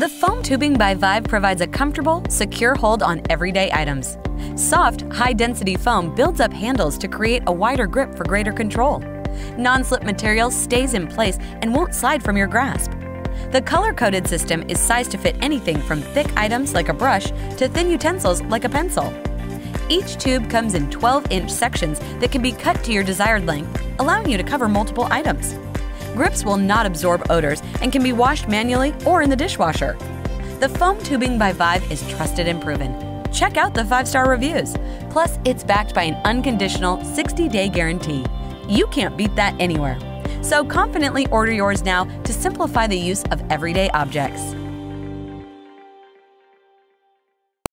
The foam tubing by Vive provides a comfortable, secure hold on everyday items. Soft, high-density foam builds up handles to create a wider grip for greater control. Non-slip material stays in place and won't slide from your grasp. The color-coded system is sized to fit anything from thick items like a brush to thin utensils like a pencil. Each tube comes in 12-inch sections that can be cut to your desired length, allowing you to cover multiple items. Grips will not absorb odors and can be washed manually or in the dishwasher. The foam tubing by Vive is trusted and proven. Check out the five star reviews. Plus, it's backed by an unconditional 60 day guarantee. You can't beat that anywhere. So confidently order yours now to simplify the use of everyday objects.